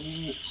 Oh.